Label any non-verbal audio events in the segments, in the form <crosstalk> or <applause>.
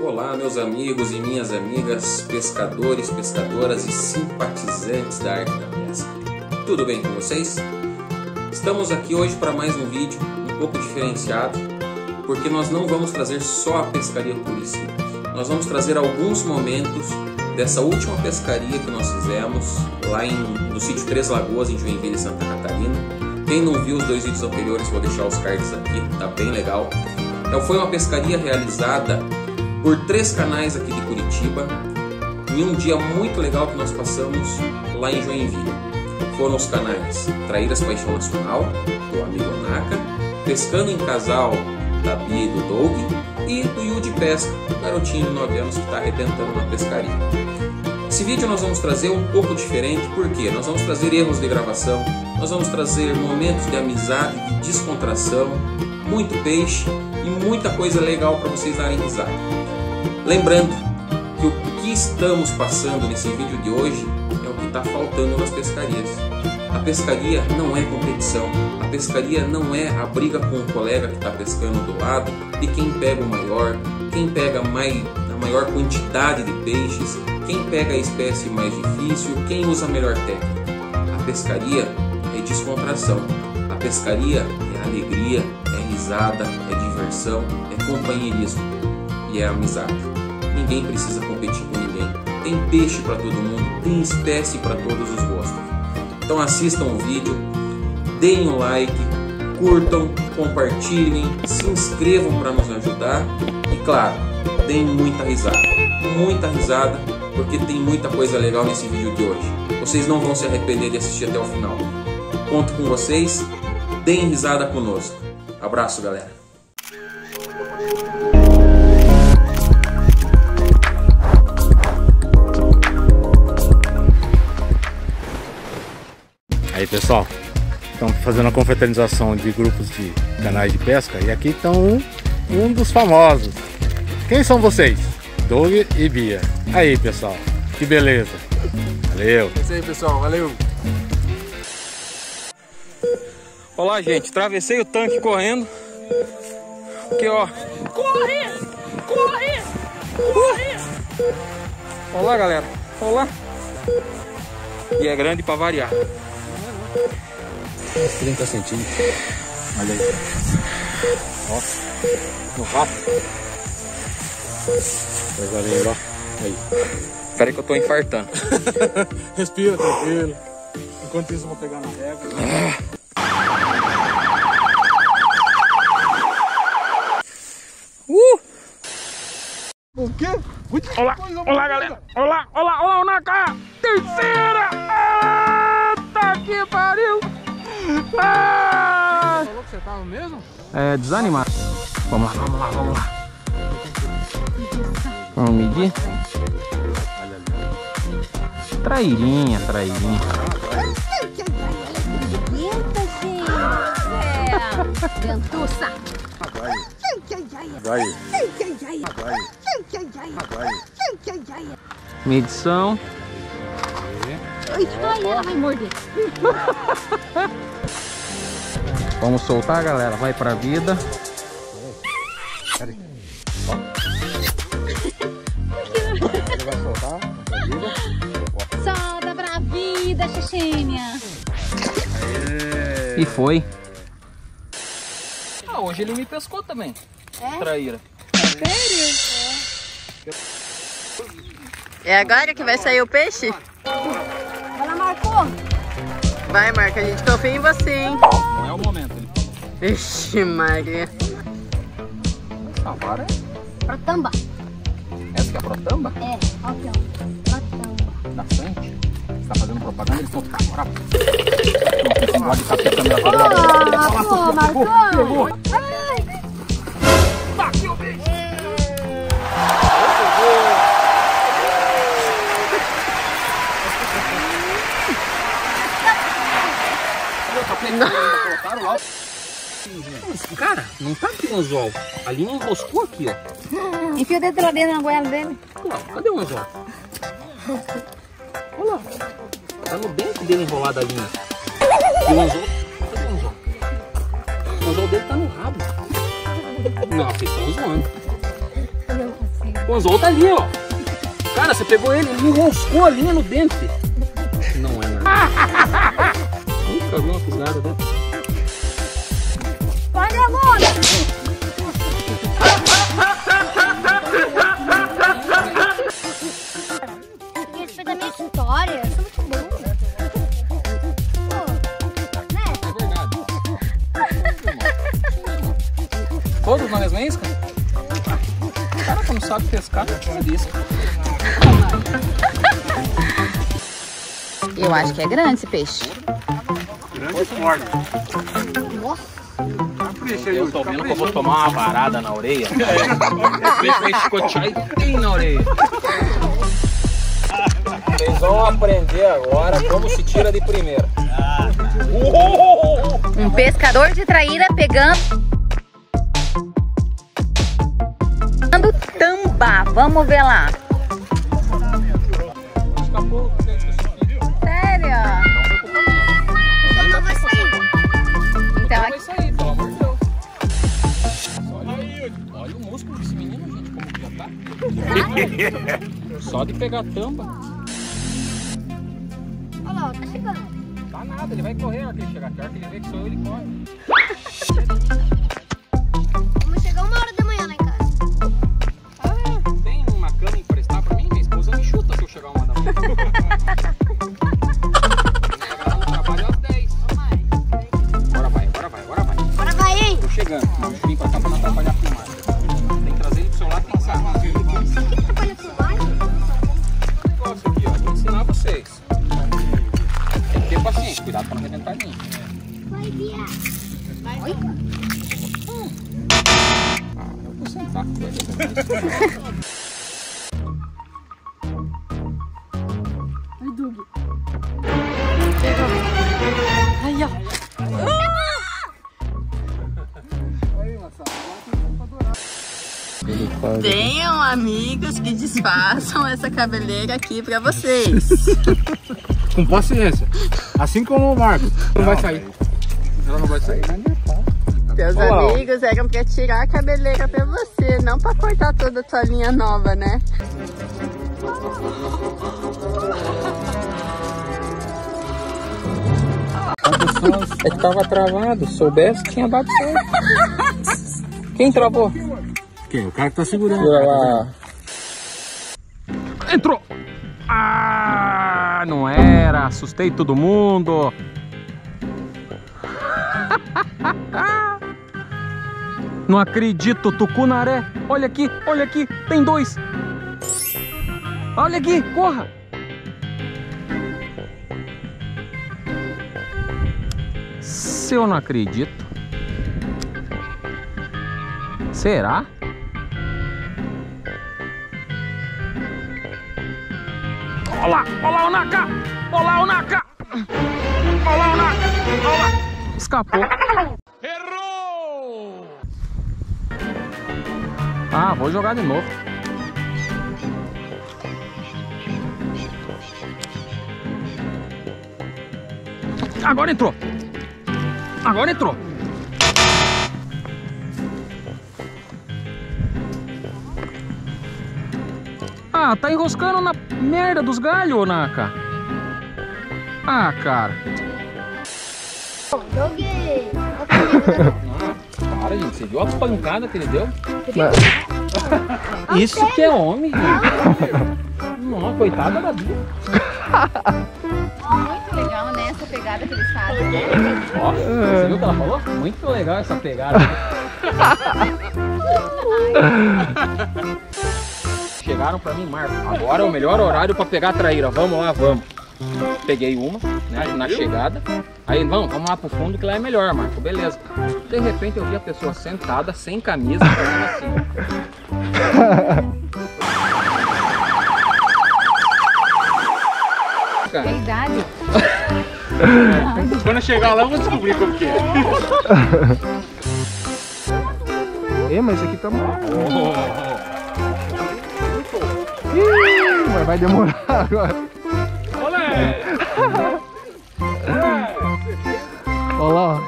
Olá, meus amigos e minhas amigas, pescadores, pescadoras e simpatizantes da arte da pesca. Tudo bem com vocês? Estamos aqui hoje para mais um vídeo um pouco diferenciado, porque nós não vamos trazer só a pescaria e simples. Nós vamos trazer alguns momentos dessa última pescaria que nós fizemos lá em, no sítio Três Lagoas, em Joinville, Santa Catarina. Quem não viu os dois vídeos anteriores, vou deixar os cards aqui, tá bem legal. Então foi uma pescaria realizada por três canais aqui de Curitiba em um dia muito legal que nós passamos lá em Joinville. Foram os canais Traíras Paixão Nacional, do amigo Naka, Pescando em Casal, da Bia e do Doug, e do Yu de Pesca, o garotinho de 9 anos que está arrebentando na pescaria. Esse vídeo nós vamos trazer um pouco diferente, porque nós vamos trazer erros de gravação, nós vamos trazer momentos de amizade, de descontração, muito peixe e muita coisa legal para vocês darem risada. Lembrando que o que estamos passando nesse vídeo de hoje é o que está faltando nas pescarias. A pescaria não é competição, a pescaria não é a briga com o colega que está pescando do lado de quem pega o maior, quem pega a maior quantidade de peixes, quem pega a espécie mais difícil, quem usa a melhor técnica. A pescaria é descontração, a pescaria é alegria, é risada, é diversão, é companheirismo e é amizade. Ninguém precisa competir com ninguém. Tem peixe para todo mundo, tem espécie para todos os gostos. Então assistam o vídeo, deem um like, curtam, compartilhem, se inscrevam para nos ajudar e claro, deem muita risada. Muita risada, porque tem muita coisa legal nesse vídeo de hoje. Vocês não vão se arrepender de assistir até o final. Conto com vocês, deem risada conosco. Abraço, galera. Aí pessoal, estamos fazendo a confraternização de grupos de canais de pesca e aqui estão um, um dos famosos. Quem são vocês? Doug e Bia. Aí pessoal, que beleza. Valeu. É isso aí pessoal, valeu. Olá gente, travessei o tanque correndo. Aqui ó. Corre! Corre! Corre! Olá galera. Olá. E é grande para variar. 30 centímetros. Olha aí. Ó, no rato. Coisa linda, ó. Aí. Espera que eu tô infartando. <laughs> Respira tranquilo. Enquanto isso eu vou pegar na régua. Uh! O quê? Olá, olá galera. Olá, olá, olá, o Naka. Terceira. Eita que pariu. Ah! Falou que você tava mesmo? É, desanimado. Vamos lá, vamos lá, vamos lá. Vamos medir? Trairinha, trairinha. Eita, gente! É. Ventuça! Vai. Medição. Ai, ela vai morder. <laughs> Vamos soltar, galera. Vai pra vida. Vai soltar. Solta pra vida, Xixinha! E foi. Ah, hoje ele me pescou também. É? Traíra. É agora que vai sair o peixe? Vai, Marca, a gente confia em você, hein? Não é o momento. Ele... Vixe, Maria. A vara é... Pra tamba. Essa que é a protamba? É, ó aqui, ó. Pra tamba. Da frente. Você tá fazendo propaganda, eles estão ficando bravo. Não, na. Ah, marcou! Ai, Colocaram lá. Cara, não tá aqui no anzol. A linha enroscou aqui, ó. Enfia o dedo lá dentro na goela dele. Lá, cadê o anzol? Olha lá. Tá no dente dele enrolada a linha. E o anzol. Cadê o anzol? O anzol dele tá no rabo. Não, vocês estão zoando. Não. O anzol tá ali, ó. Cara, você pegou ele, ele enroscou a linha no dente. Não é normal. Nunca vi uma fisgada dessa. Né? É verdade. Todos na mesma isca? Cara, que não sabe pescar, de isca. Eu acho que é grande esse peixe. E forte. Capricha aí, Eu tô vendo que eu vou tomar uma varada na orelha. Peixe vai escotear e tem na orelha. Vocês vão aprender agora como se tira de primeira. Um pescador de traíra pegando. Pegando tamba. Vamos ver lá. <laughs> Só de pegar a tampa. Olha lá, tá chegando. Tá nada, ele vai correr na hora que ele chegar. A hora que ele vê que sou eu, ele corre. Eu vou sentar. vai arrebentar. Tenham amigos que desfaçam essa cabeleira aqui pra vocês. <laughs> Com paciência. Assim como o Marcos. Não vai sair. Ela não vai sair. Teus Olá, amigos eram pra tirar a cabeleira pra você, não pra cortar toda a tua linha nova, né? É que tava travado. Se soubesse, tinha dado certo. Quem travou? Quem? O cara que tá segurando. Lá. Entrou! Ah, não era. Assustei todo mundo. Não acredito, tucunaré. Olha aqui, olha aqui, tem dois. Olha aqui, corra. Se eu não acredito. Será? Olha lá, olha lá o Naka! Olha lá o Naka! Olha lá o Naka! Olha lá! Escapou. Ah, vou jogar de novo. Agora entrou! Agora entrou! Ah, tá enroscando na merda dos galhos, Naka. Ah, cara. Joguei. <laughs> Para, gente. Você viu a pancada que ele deu? <laughs> Isso que é homem, gente. Nossa, coitada da Bia. Muito legal, né? Essa pegada que eles fazem. Ó, você viu o que ela falou? Muito legal essa pegada. <laughs> Chegaram pra mim, Marco. Agora é o melhor horário pra pegar a traíra. Vamos lá, vamos. Peguei uma, né, na chegada. Aí, vamos, vamos lá pro fundo que lá é melhor, Marco. Beleza. De repente eu vi a pessoa sentada, sem camisa, fazendo assim. <laughs> Cara, Que idade? <laughs> Quando eu chegar lá, eu vou descobrir como que é. <laughs> É, mas aqui tá mal. Ih, mas vai demorar agora. Olha lá, ó.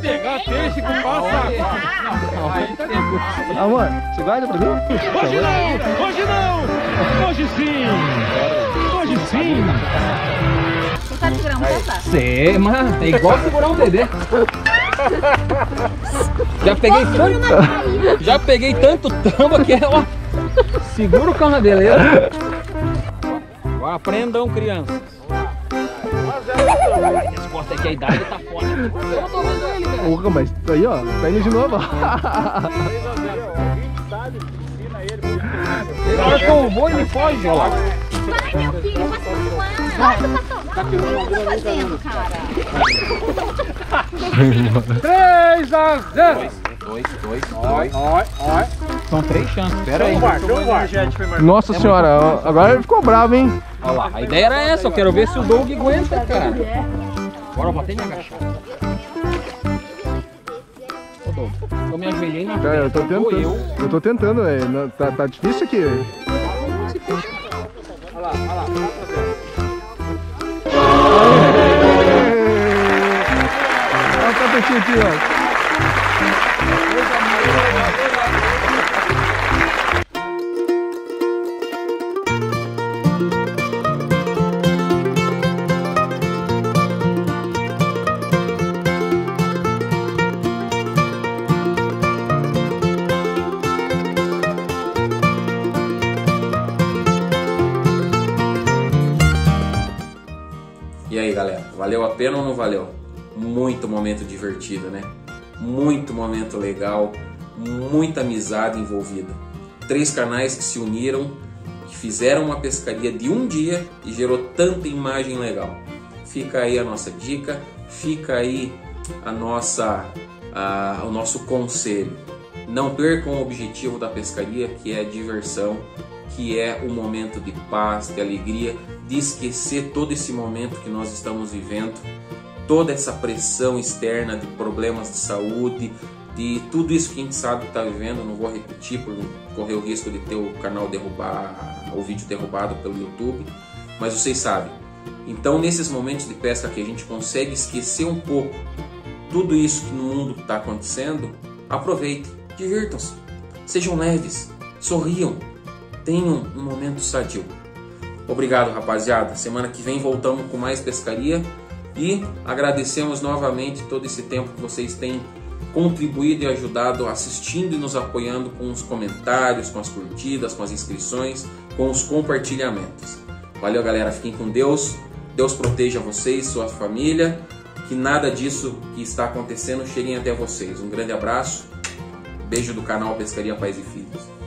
Pegar peixe com passa. Amor, você guarda pra mim? Hoje não! Hoje não! Hoje sim! Hoje sim! Você sabe segurar um tampar? Sei, mas é igual segurar um bebê. Já peguei tanto, já peguei tanto tamba que é, ó, segura o cão na beleza. Aprendam, crianças. Esporte aqui a idade tá foda. Eu tô vendo ele, cara. Porra, mas aí ó, tá indo de novo. Na hora que eu vou, ele foge, ó. Vai, meu filho, vai continuar. Vai, Tatão. O que você tá fazendo, cara? 3 a 0. Dois, dois, Oi, dois. oi, oi. São três chances, pera aí. Nossa senhora, agora ele ficou bravo, hein? Olha lá, a ideia era essa, eu quero ver se o Doug aguenta, cara. Agora eu vou até me agachar. Ô Doug, eu me ajoelhei na Cara, eu tô frente, tentando. eu. Eu tô tentando, velho. Tá, tá difícil aqui. Olha o tapetinho aqui, ó. Valeu a pena ou não valeu? Muito momento divertido, né? Muito momento legal, muita amizade envolvida. Três canais que se uniram, que fizeram uma pescaria de um dia e gerou tanta imagem legal. Fica aí a nossa dica, fica aí a nossa, a- o nosso conselho. Não percam o objetivo da pescaria, que é a diversão, que é o momento de paz, de alegria, de esquecer todo esse momento que nós estamos vivendo, toda essa pressão externa de problemas de saúde, de tudo isso que a gente sabe que está vivendo. Não vou repetir por correr o risco de ter o canal derrubar, o vídeo derrubado pelo YouTube, mas vocês sabem. Então, nesses momentos de pesca que a gente consegue esquecer um pouco tudo isso que no mundo está acontecendo, aproveitem, divirtam-se, sejam leves, sorriam, tenham um momento sadio. Obrigado, rapaziada. Semana que vem voltamos com mais pescaria e agradecemos novamente todo esse tempo que vocês têm contribuído e ajudado assistindo e nos apoiando com os comentários, com as curtidas, com as inscrições, com os compartilhamentos. Valeu, galera. Fiquem com Deus. Deus proteja vocês, sua família. Que nada disso que está acontecendo cheguem até vocês. Um grande abraço. Beijo do canal Pescaria Pais e Filhos.